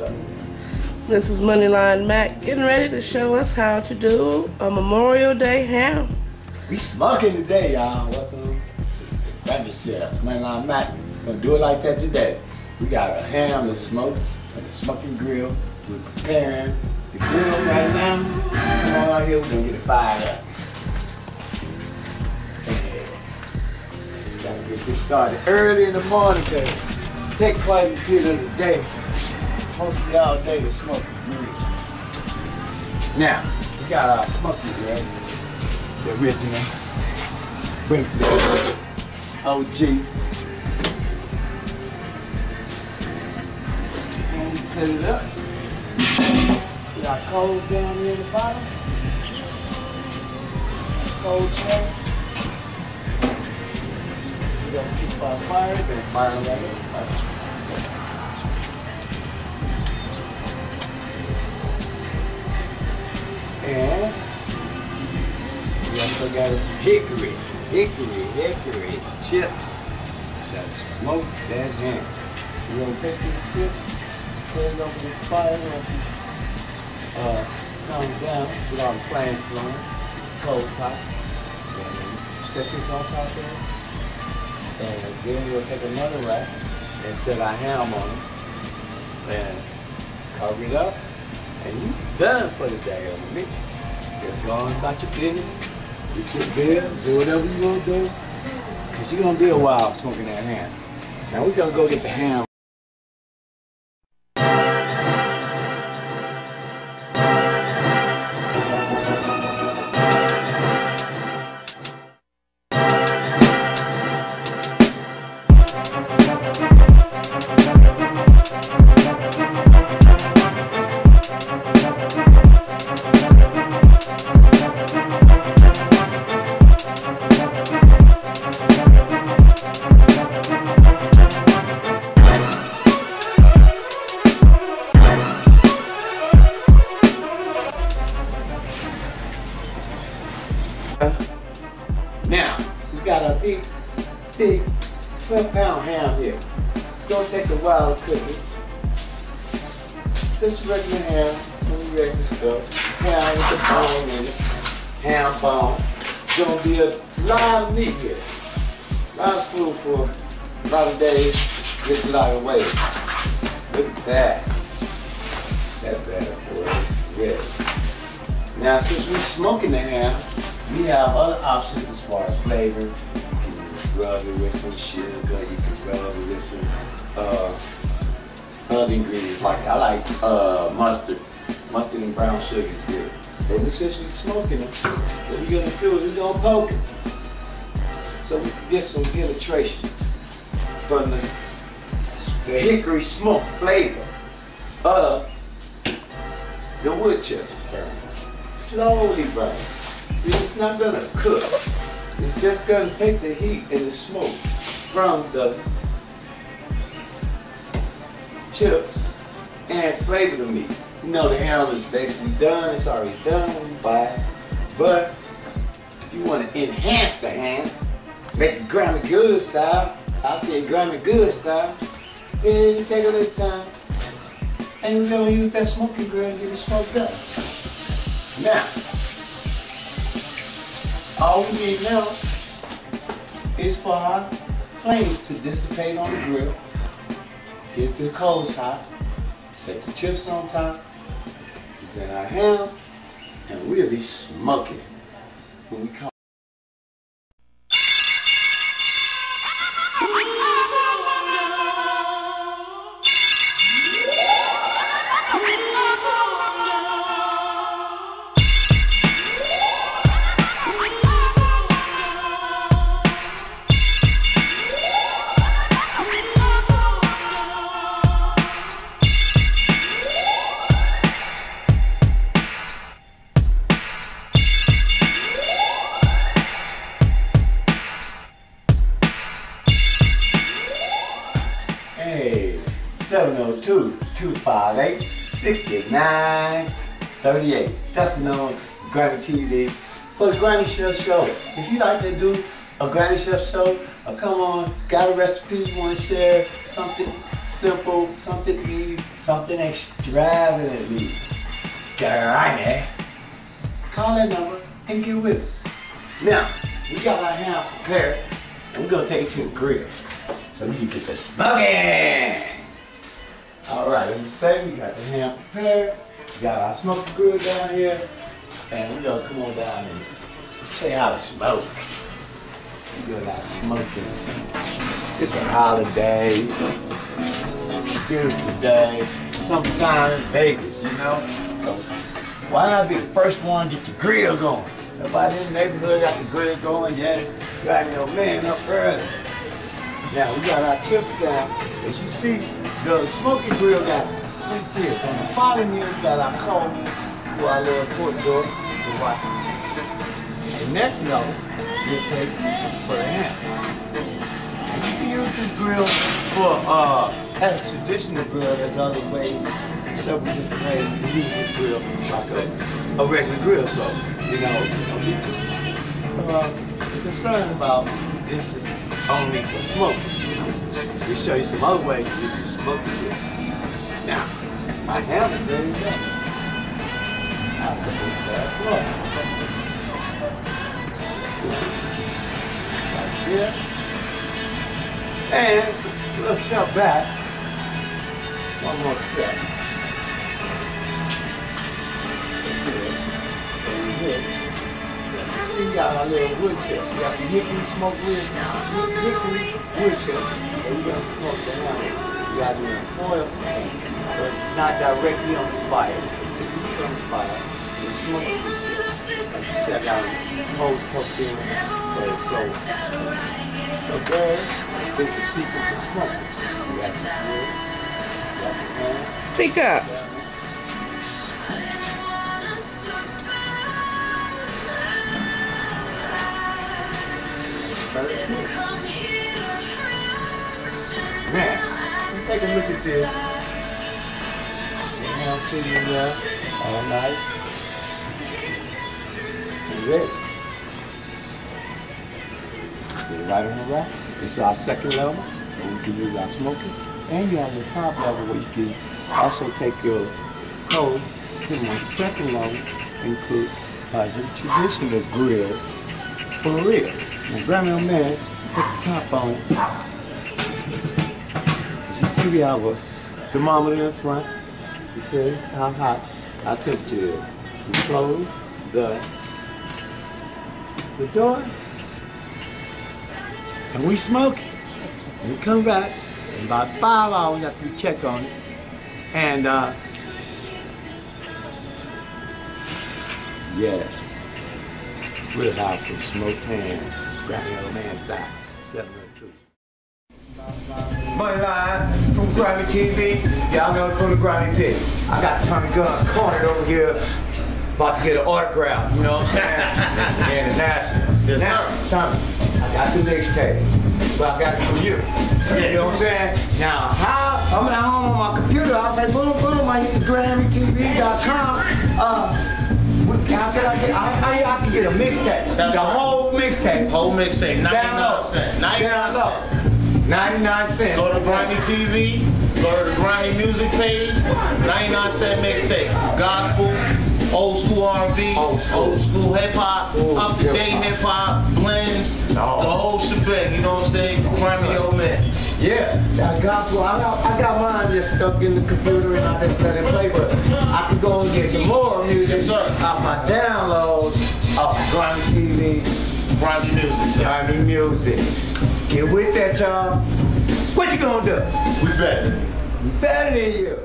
up? This is Moneyline Mack getting ready to show us how to do a Memorial Day ham. We smoking today, y'all. Welcome to the Chefs. Moneyline Mack gonna do it like that today. We got a ham to smoke and a smoking grill. We're preparing the grill right now. Come on out here, we're gonna get it fired up. Gotta get this started early in the morning because take quite a bit of the day. To be all day to smoke grill. Now, we got our smoking grill, the original, Winkler, OG. And we set it up. Put our coals down here in the bottom. Cold chest. We gotta keep our fire, then fire right And we also got us hickory, hickory, hickory chips to smoke that ham. We're gonna take this tip, set it over the fire once it's uh, calm down, get all the flames flowing, close hot. Set this on top there. And then we'll take another rack and set our ham on it. And cover it up. And you done for the day on me. Just go on about your business. Get your beer, do whatever you want to do. Cause you're gonna be a while smoking that ham. Now we're gonna go get the ham. Got a big, big 12 pound ham here. It's gonna take a while to cook it. Just regular ham, regular stuff. Ham with the bone in it. Ham bone. It's gonna be a lot of meat here. A lot of food for a lot of days, just a lot of weight. Look at that. That bad boy. Yeah. Now, since we're smoking the ham, we have other options far as flavor. You can rub it with some sugar. You can rub it with some uh, other ingredients. Like I like uh, mustard. Mustard and brown sugar is good. But we since we smoking it, what we're gonna do is we're gonna poke it, so we can get some penetration from the, the hickory smoke flavor of the wood chips. Slowly burn. See, it's not gonna cook. It's just gonna take the heat and the smoke from the chips and flavor the meat. You know the ham is basically done, it's already done you it. But if you want to enhance the ham, make it Grimmey Good style, I say Grimmey Good style, then you take a little time and you're gonna use that smoking grill and get it smoked up. Now, all we need now is for our flames to dissipate on the grill. Get the coals hot. Set the chips on top. Set our ham. And we'll be smoking when we come. 702-258-6938. That's the number Grimmey TV for the Grimmey Chef Show. If you like to do a Grimmey Chef Show, Oh, come on, got a recipe you want to share? Something simple, something easy, something extravagantly grimy. Call that number and get with us. Now, we got our ham prepared, and we're gonna take it to the grill. So you can get the smoking. All right, as you say, we got the ham prepared. We got our smoking grill down here, and we're gonna come on down and say how to smoke. We got our smoking. It's a holiday, beautiful day, Sometime in Vegas, you know. So why not be the first one to get your grill going? Everybody in the neighborhood got the grill going, yeah. Got your man up early. Now we got our chips down. As you see, the smoking grill got three tiers. The bottom here, we got our coal to our little pork door to watch. The next level, we'll take for the ham. You can use this grill for uh, as traditional grill. There's other ways, several different ways to use this grill like a, a regular grill. So, you know, be too uh, concerned about this is only for smoking. We'll show you some other ways to use the smoking grill. Now, I have is ready to go. Floor. Like this. And we'll step back. One more step. See, we got our little wood chip. We got the hickory smoke wood, hickory wood chip. And we're gonna smoke the ham. We got it in foil, but not directly on the fire. If you put on the fire, you smoke chip. Like you said, down cold tucked in, let it go. So there is the secret to smoking. You got the wood, you got the ham, Speak up. Man, take a look at this. The ham sitting there all night. And ready. Sit right on the rack. This is our second level, where we can use our smoker. And you have the top level where you can also take your coal, put it on second level, and cook as a traditional grill for real. Grandma man, put the top on. You see, we have a thermometer in front. You see how hot our temperature is. We close the, the door, and we smoke it. And we come back in about five hours after we check on it, and uh, yes, we'll have some smoked ham, Granny Old Man style, 702. Money line from Grimmey TV. Y'all know it's from the Grimmey Pit. I got Tommy Guns cornered over here, about to get an autograph, you know what I'm saying? International. Yes, now, sir. Tommy, I got the mixtape, but I got it from you. You know what I'm saying? Now, how, I'm at home on my computer, I'll say, boom, boom, I hit the GrimmeyTV.com. Uh, can I get, how, how I can get a mixtape? That's the right. whole mixtape. Whole mixtape, 99 cents. 99 cents. 99 cents. Go to Grimmey TV, go to the Grimmey music page, 99 cent mixtape. Gospel, old school R&B, Old school. school hip hop, up to date hip-hop. hip hop, blends, the whole shebang. You know what I'm saying? Grimmey old man. Yeah, that gospel. I got, I got mine just stuck in the computer and I just let it play, but I can go and get some more music Yes, sir. off my download off of Grimmey TV, Grimmey music. So Grimmey Music. Get with that, y'all. What you gonna do? we better. We better than you.